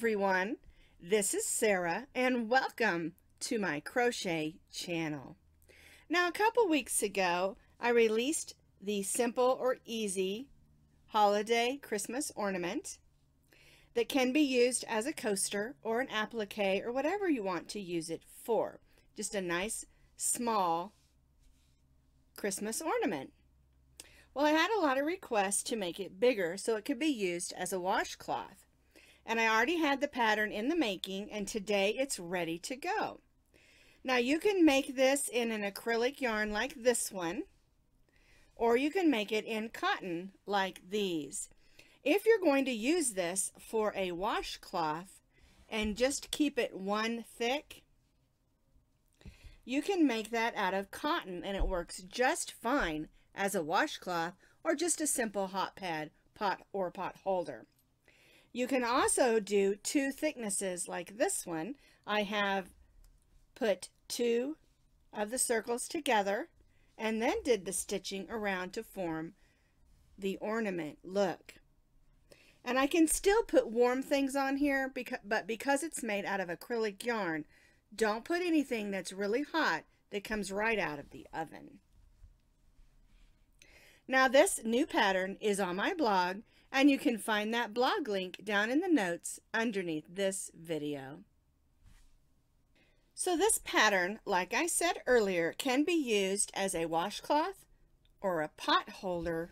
Everyone, this is Sara and welcome to my crochet channel. Now a couple weeks ago I released the simple or easy holiday Christmas ornament that can be used as a coaster or an applique or whatever you want to use it for. Just a nice small Christmas ornament. Well, I had a lot of requests to make it bigger so it could be used as a washcloth. And I already had the pattern in the making and today it's ready to go. Now you can make this in an acrylic yarn like this one or you can make it in cotton like these. If you're going to use this for a washcloth and just keep it one thick, you can make that out of cotton and it works just fine as a washcloth or just a simple hot pad pot or pot holder. You can also do two thicknesses like this one. I have put two of the circles together and then did the stitching around to form the ornament look. And I can still put warm things on here, because, but because it's made out of acrylic yarn, don't put anything that's really hot that comes right out of the oven. Now this new pattern is on my blog, and you can find that blog link down in the notes underneath this video. So this pattern, like I said earlier, can be used as a washcloth or a pot holder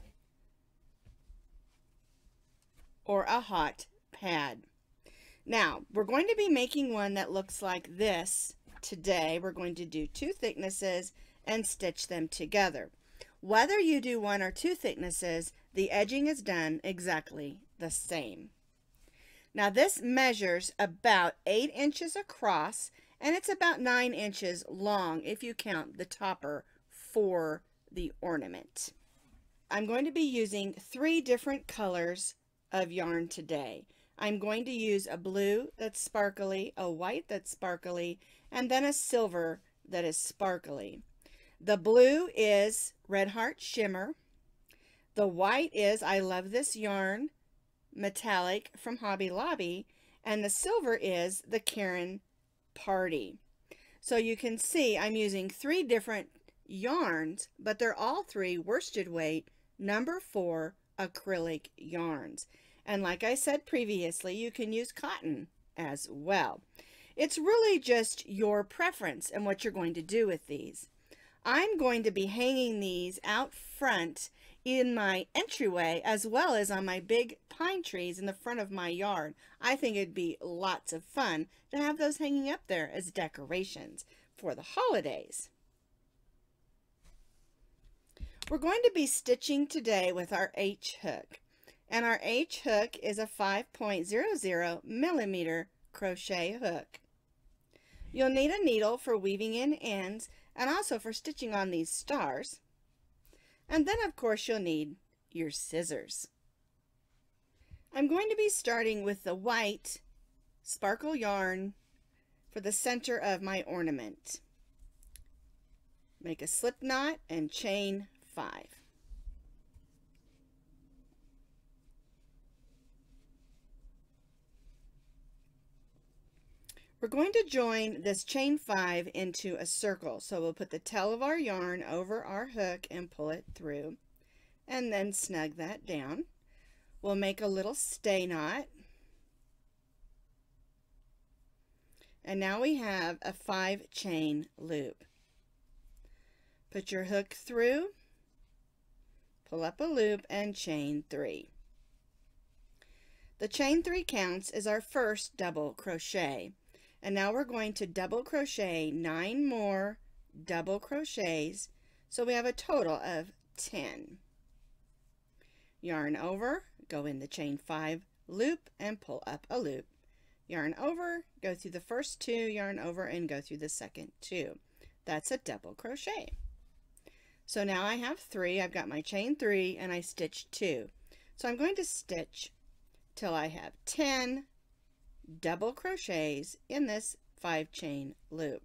or a hot pad. Now, we're going to be making one that looks like this today. We're going to do two thicknesses and stitch them together. Whether you do one or two thicknesses, the edging is done exactly the same. Now this measures about 8 inches across and it's about 9 inches long if you count the topper for the ornament. I'm going to be using three different colors of yarn today. I'm going to use a blue that's sparkly, a white that's sparkly, and then a silver that is sparkly. The blue is Red Heart Shimmer. The white is I Love This Yarn Metallic from Hobby Lobby. And the silver is the Caron Party. So you can see I'm using three different yarns, but they're all three worsted weight number four acrylic yarns. And like I said previously, you can use cotton as well. It's really just your preference and what you're going to do with these. I'm going to be hanging these out front in my entryway as well as on my big pine trees in the front of my yard. I think it'd be lots of fun to have those hanging up there as decorations for the holidays. We're going to be stitching today with our H hook and our H hook is a 5.00 millimeter crochet hook. You'll need a needle for weaving in ends and also for stitching on these stars. And then of course you'll need your scissors. I'm going to be starting with the white sparkle yarn for the center of my ornament. Make a slip knot and chain five. We're going to join this chain five into a circle. So we'll put the tail of our yarn over our hook and pull it through and then snug that down. We'll make a little stay knot. And now we have a five chain loop. Put your hook through, pull up a loop and chain three. The chain three counts is our first double crochet. And now we're going to double crochet nine more double crochets. So we have a total of 10. Yarn over, go in the chain five loop and pull up a loop. Yarn over, go through the first two, yarn over and go through the second two. That's a double crochet. So now I have three, I've got my chain three and I stitched two. So I'm going to stitch till I have 10 double crochets in this five chain loop.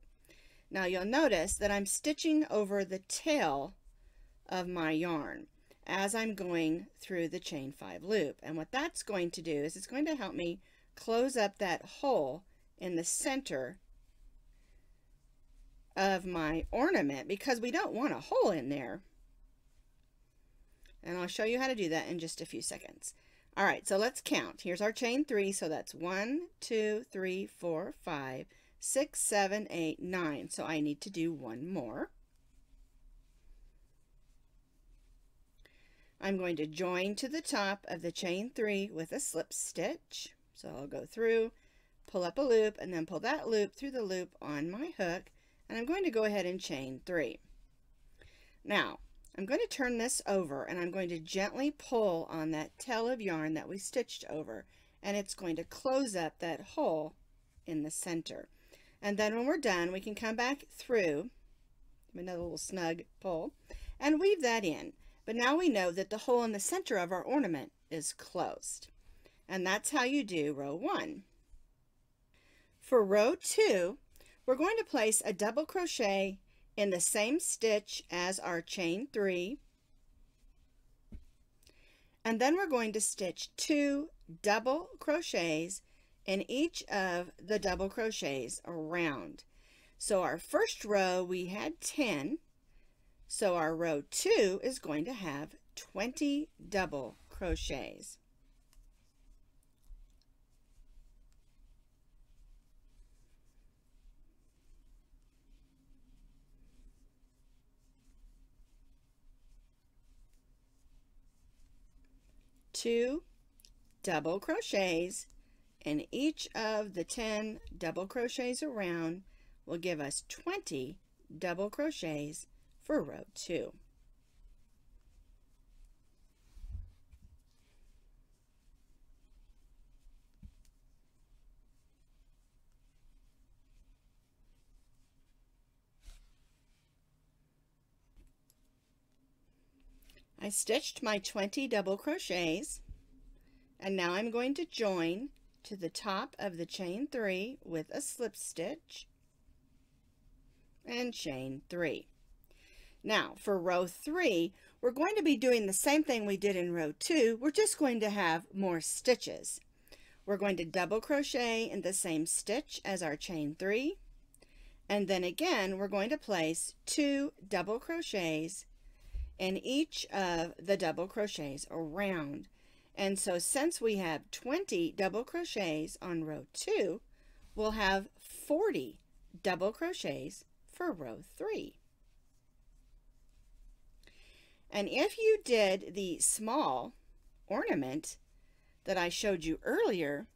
Now you'll notice that I'm stitching over the tail of my yarn as I'm going through the chain five loop. And what that's going to do is it's going to help me close up that hole in the center of my ornament because we don't want a hole in there. And I'll show you how to do that in just a few seconds. All right, so let's count. Here's our chain three. So that's one, two, three, four, five, six, seven, eight, nine. So I need to do one more. I'm going to join to the top of the chain three with a slip stitch. So I'll go through, pull up a loop, and then pull that loop through the loop on my hook. And I'm going to go ahead and chain three. Now, I'm going to turn this over and I'm going to gently pull on that tail of yarn that we stitched over and it's going to close up that hole in the center. And then when we're done, we can come back through, another little snug pull, and weave that in. But now we know that the hole in the center of our ornament is closed. And that's how you do row one. For row two, we're going to place a double crochet in the same stitch as our chain three. And then we're going to stitch two double crochets in each of the double crochets around. So our first row we had 10. So our row 2 is going to have 20 double crochets. Two double crochets and each of the 10 double crochets around will give us 20 double crochets for row 2. I stitched my 20 double crochets and now I'm going to join to the top of the chain 3 with a slip stitch and chain 3. Now for row 3 we're going to be doing the same thing we did in row 2 we're just going to have more stitches. We're going to double crochet in the same stitch as our chain 3 and then again we're going to place two double crochets in each of the double crochets around. And so since we have 20 double crochets on row 2, we'll have 40 double crochets for row 3. And if you did the small ornament that I showed you earlier,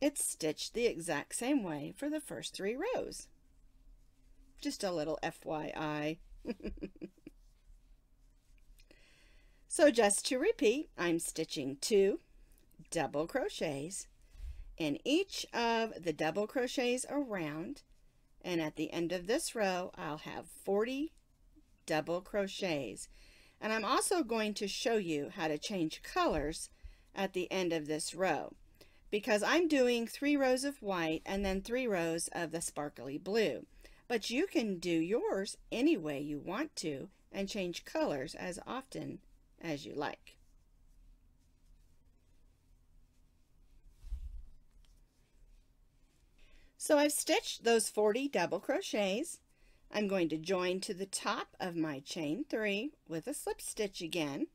it's stitched the exact same way for the first three rows. Just a little FYI. So just to repeat, I'm stitching two double crochets. In each of the double crochets around and at the end of this row I'll have 40 double crochets. And I'm also going to show you how to change colors at the end of this row because I'm doing three rows of white and then three rows of the sparkly blue. But you can do yours any way you want to and change colors as often as you like. So I've stitched those 40 double crochets. I'm going to join to the top of my chain 3 with a slip stitch again.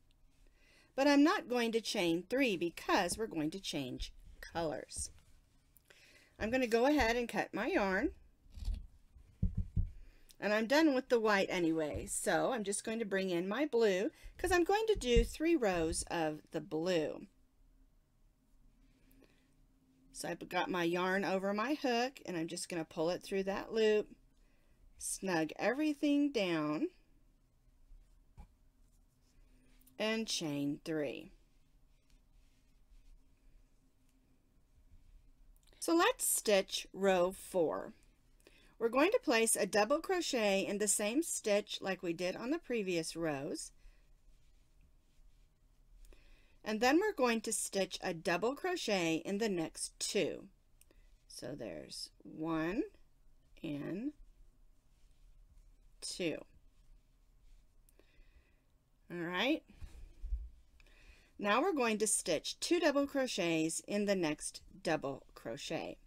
But I'm not going to chain 3 because we're going to change colors. I'm going to go ahead and cut my yarn. And I'm done with the white anyway, so I'm just going to bring in my blue because I'm going to do three rows of the blue. So I've got my yarn over my hook and I'm just going to pull it through that loop, snug everything down, and chain three. So let's stitch row four. We're going to place a double crochet in the same stitch like we did on the previous rows. And then we're going to stitch a double crochet in the next two. So there's one and two. All right. Now we're going to stitch two double crochets in the next double crochet.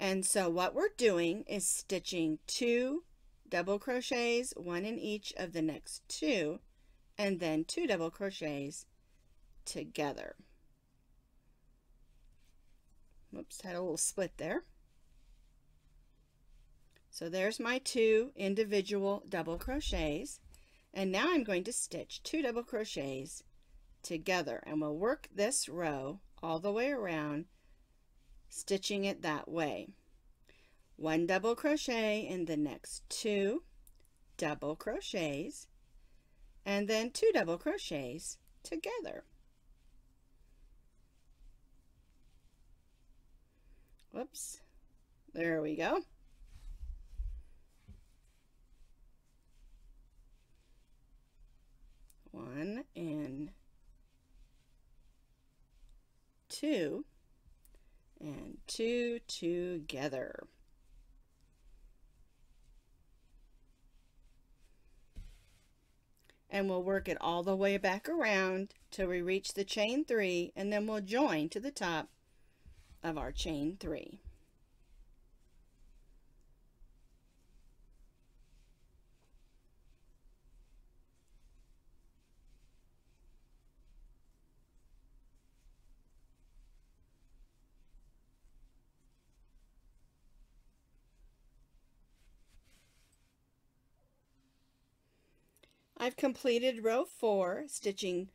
And so what we're doing is stitching two double crochets, one in each of the next two, and then two double crochets together. Whoops, had a little split there. So there's my two individual double crochets. And now I'm going to stitch two double crochets together and we'll work this row all the way around stitching it that way. One double crochet in the next two double crochets and then two double crochets together. Whoops. There we go. One and two and two together. And we'll work it all the way back around till we reach the chain three and then we'll join to the top of our chain three. I've completed row four, stitching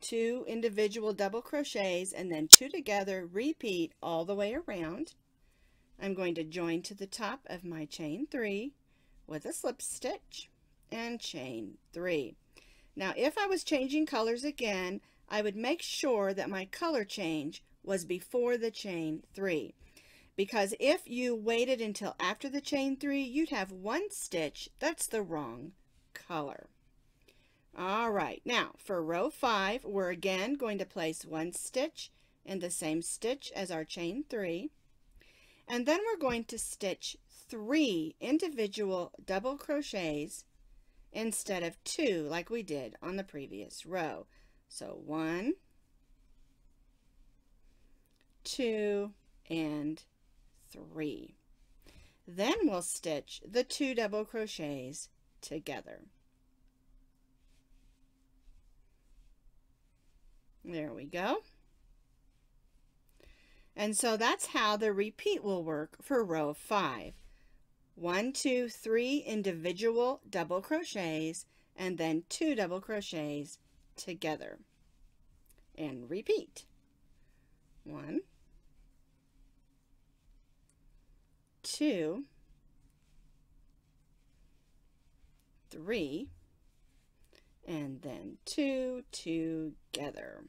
two individual double crochets and then two together, repeat all the way around. I'm going to join to the top of my chain three with a slip stitch and chain three. Now if I was changing colors again, I would make sure that my color change was before the chain three. Because if you waited until after the chain three, you'd have one stitch that's the wrong color. All right, now for row five, we're again going to place one stitch in the same stitch as our chain three. And then we're going to stitch three individual double crochets instead of two like we did on the previous row. So one, two, and three. Then we'll stitch the two double crochets together. There we go. And so that's how the repeat will work for row 5. One, two, three individual double crochets and then two double crochets together. And repeat. One, two, three, and then two together.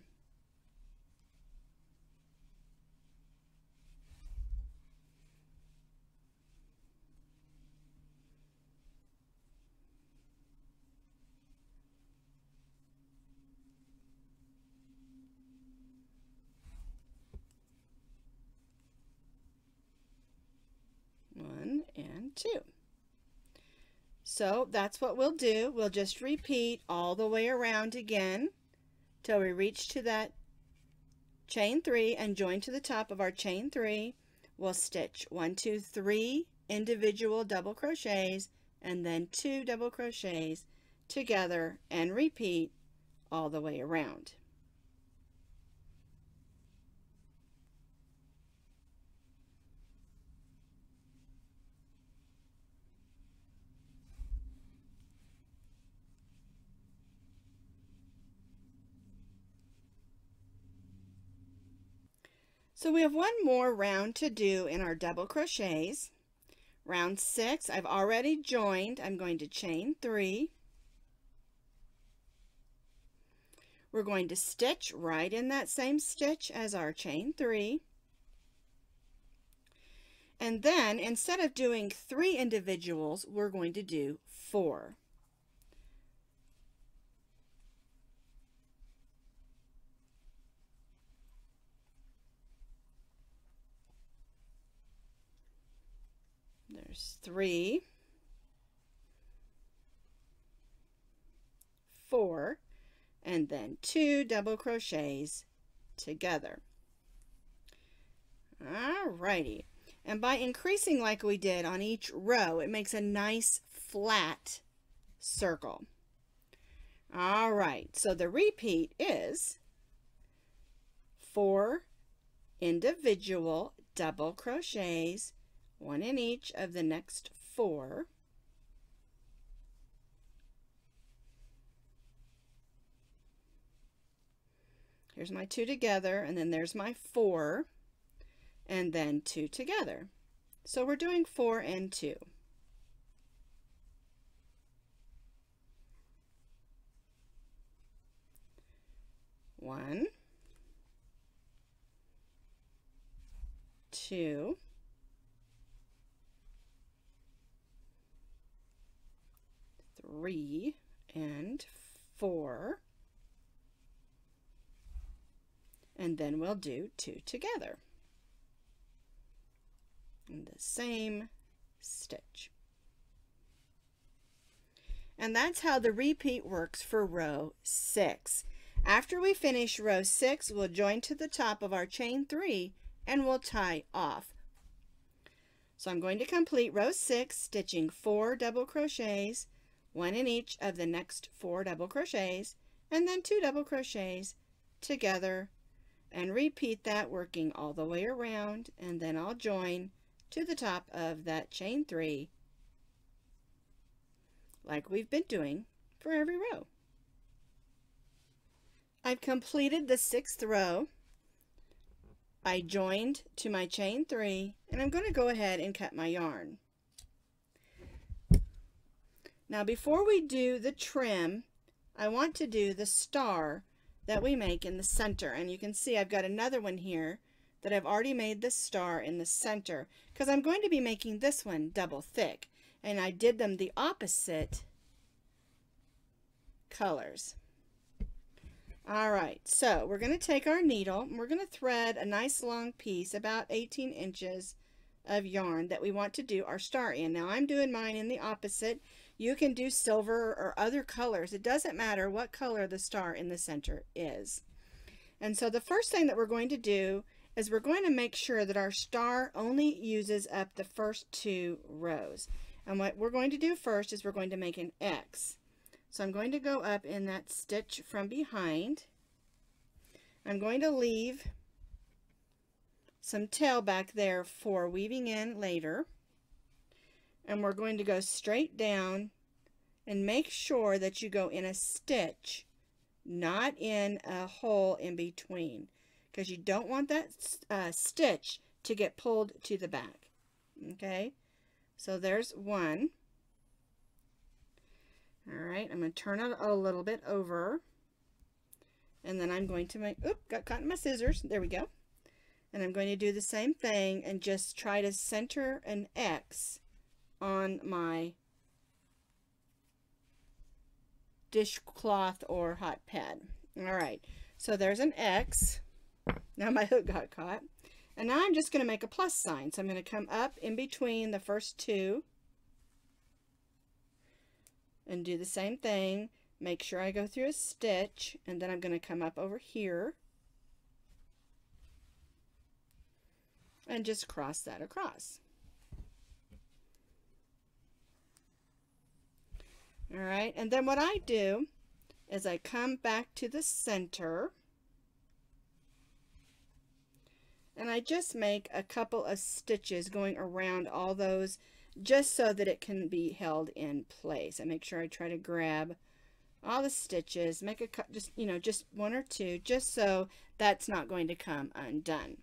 One and two. So that's what we'll do. We'll just repeat all the way around again till we reach to that chain three and join to the top of our chain three. We'll stitch one, two, three individual double crochets and then two double crochets together and repeat all the way around. So we have one more round to do in our double crochets. Round six, I've already joined. I'm going to chain three. We're going to stitch right in that same stitch as our chain three. And then instead of doing three individuals, we're going to do four. There's three, four, and then two double crochets together. Alrighty. And by increasing like we did on each row, it makes a nice flat circle. All right, so the repeat is four individual double crochets, one in each of the next four. Here's my two together, and then there's my four, and then two together. So we're doing four and two. One, two, three, and four. And then we'll do two together. In the same stitch. And that's how the repeat works for row six. After we finish row 6, we'll join to the top of our chain 3 and we'll tie off. So I'm going to complete row 6 stitching 4 double crochets, one in each of the next 4 double crochets, and then 2 double crochets together and repeat that working all the way around and then I'll join to the top of that chain 3 like we've been doing for every row. I've completed the sixth row. I joined to my chain three and I'm going to go ahead and cut my yarn. Now before we do the trim, I want to do the star that we make in the center. And you can see I've got another one here that I've already made the star in the center because I'm going to be making this one double thick. And I did them the opposite colors. All right, so we're going to take our needle and we're going to thread a nice long piece, about 18 inches of yarn that we want to do our star in. Now I'm doing mine in the opposite. You can do silver or other colors. It doesn't matter what color the star in the center is. And so the first thing that we're going to do is we're going to make sure that our star only uses up the first two rows. And what we're going to do first is we're going to make an X. So I'm going to go up in that stitch from behind. I'm going to leave some tail back there for weaving in later. And we're going to go straight down and make sure that you go in a stitch, not in a hole in between, because you don't want that uh, stitch to get pulled to the back. Okay, so there's one. All right, I'm going to turn it a little bit over. And then I'm going to make, oop, got caught in my scissors. There we go. And I'm going to do the same thing and just try to center an X on my dishcloth or hot pad. All right, so there's an X. Now my hook got caught. And now I'm just going to make a plus sign. So I'm going to come up in between the first two and do the same thing. Make sure I go through a stitch and then I'm going to come up over here and just cross that across. All right, and then what I do is I come back to the center and I just make a couple of stitches going around all those just so that it can be held in place. I make sure I try to grab all the stitches, make a cut, just, you know, just one or two, just so that's not going to come undone.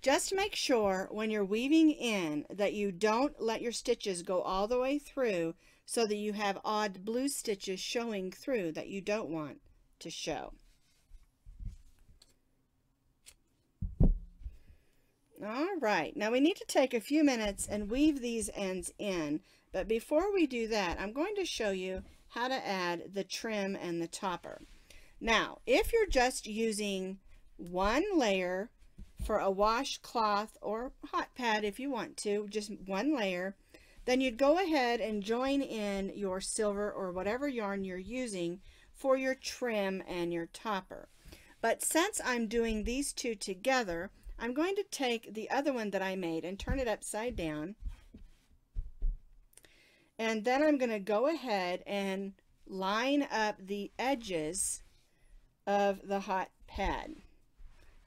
Just make sure when you're weaving in that you don't let your stitches go all the way through so that you have odd blue stitches showing through that you don't want to show. All right, now we need to take a few minutes and weave these ends in, but before we do that, I'm going to show you how to add the trim and the topper. Now, if you're just using one layer for a washcloth or hot pad if you want to, just one layer, then you'd go ahead and join in your silver or whatever yarn you're using for your trim and your topper. But since I'm doing these two together, I'm going to take the other one that I made and turn it upside down. And then I'm going to go ahead and line up the edges of the hot pad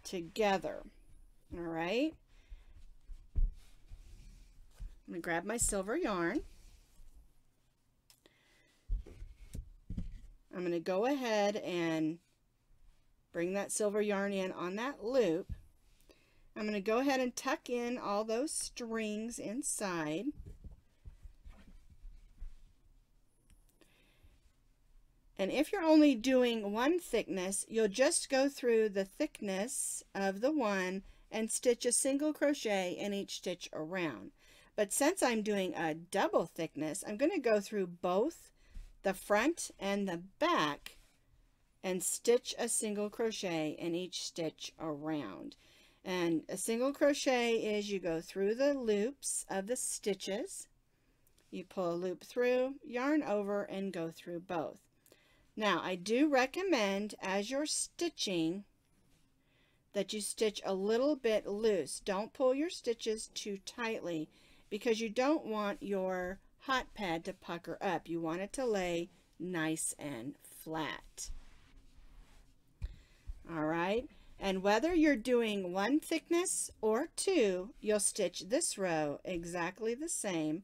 together. All right. I'm going to grab my silver yarn. I'm going to go ahead and bring that silver yarn in on that loop. I'm going to go ahead and tuck in all those strings inside. And if you're only doing one thickness, you'll just go through the thickness of the one and stitch a single crochet in each stitch around. But since I'm doing a double thickness, I'm going to go through both the front and the back and stitch a single crochet in each stitch around. And a single crochet is you go through the loops of the stitches, you pull a loop through, yarn over, and go through both. Now, I do recommend as you're stitching that you stitch a little bit loose. Don't pull your stitches too tightly because you don't want your hot pad to pucker up. You want it to lay nice and flat. All right. And whether you're doing one thickness or two, you'll stitch this row exactly the same.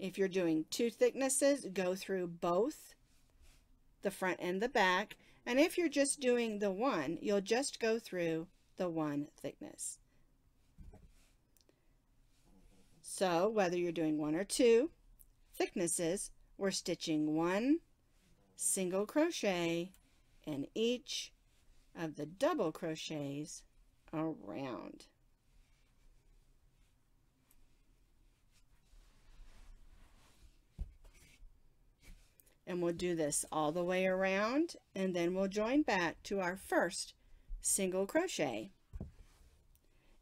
If you're doing two thicknesses, go through both the front and the back. And if you're just doing the one, you'll just go through the one thickness. So whether you're doing one or two thicknesses, we're stitching one single crochet in each of the double crochets around. And we'll do this all the way around and then we'll join back to our first single crochet.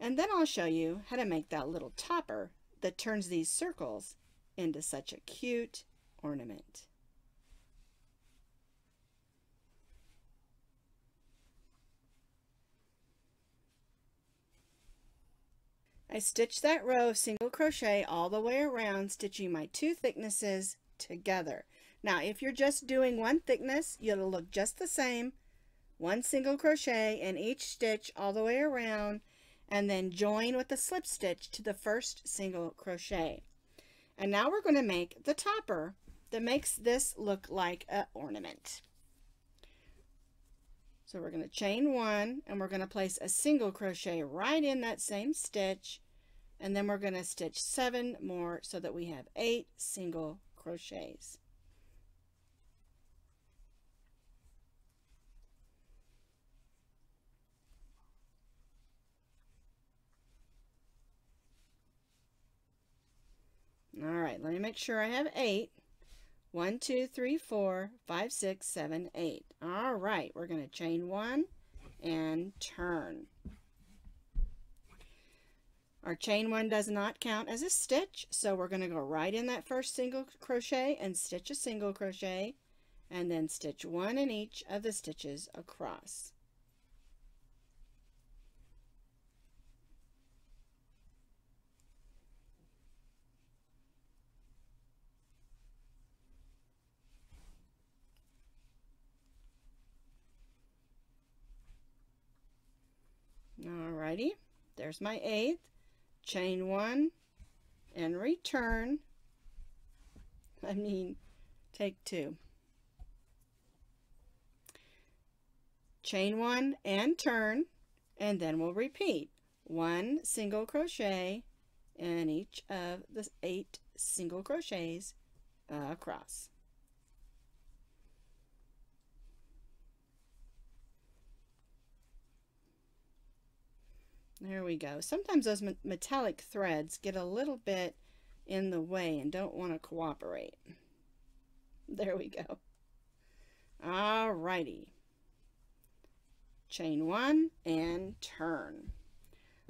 And then I'll show you how to make that little topper that turns these circles into such a cute ornament. I stitched that row of single crochet all the way around, stitching my two thicknesses together. Now, if you're just doing one thickness, it'll look just the same. One single crochet in each stitch all the way around, and then join with the slip stitch to the first single crochet. And now we're going to make the topper that makes this look like an ornament. So we're going to chain one and we're going to place a single crochet right in that same stitch and then we're going to stitch seven more so that we have eight single crochets. All right, let me make sure I have eight. One, two, three, four, five, six, seven, eight. All right, we're going to chain one and turn. Our chain one does not count as a stitch, so we're going to go right in that first single crochet and stitch a single crochet, and then stitch one in each of the stitches across. Alrighty, there's my eighth. Chain one and return. I mean, take two. Chain one and turn, and then we'll repeat. One single crochet in each of the eight single crochets across. There we go. Sometimes those metallic threads get a little bit in the way and don't want to cooperate. There we go. Alrighty. Chain one and turn.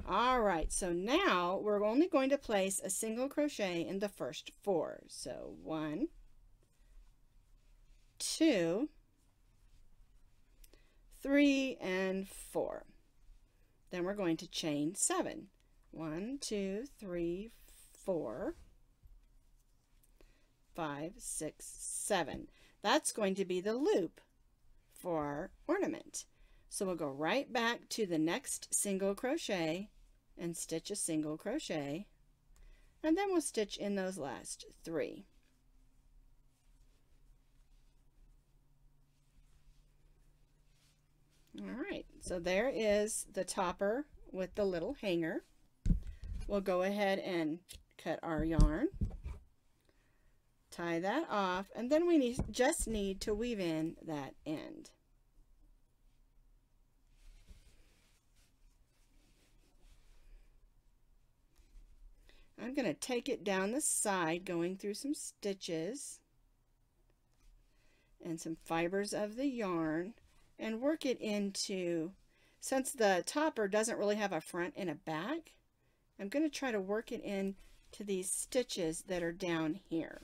Alright, so now we're only going to place a single crochet in the first four. So one, two, three, and four. Then we're going to chain seven. One, two, three, four, five, six, seven. That's going to be the loop for our ornament. So we'll go right back to the next single crochet and stitch a single crochet and then we'll stitch in those last three. All right, so there is the topper with the little hanger. We'll go ahead and cut our yarn, tie that off, and then we need, just need to weave in that end. I'm going to take it down the side going through some stitches and some fibers of the yarn and work it into, since the topper doesn't really have a front and a back, I'm going to try to work it in to these stitches that are down here.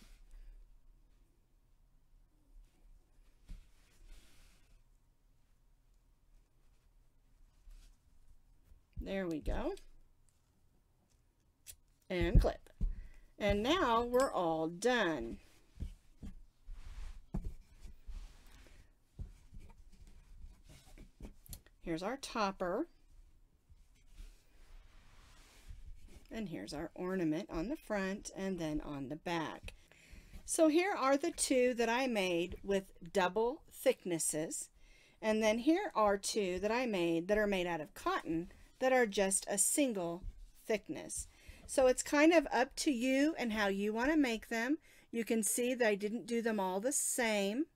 There we go and clip. And now we're all done. Here's our topper. And here's our ornament on the front and then on the back. So here are the two that I made with double thicknesses. And then here are two that I made that are made out of cotton that are just a single thickness. So it's kind of up to you and how you want to make them. You can see that I didn't do them all the same.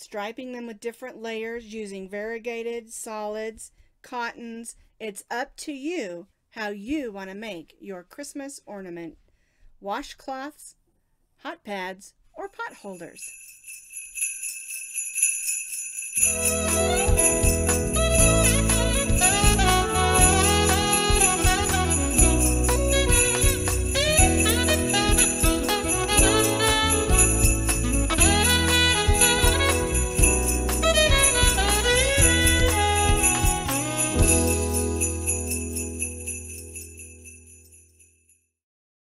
Striping them with different layers using variegated, solids, cottons. It's up to you how you want to make your Christmas ornament. Washcloths, hot pads, or pot holders.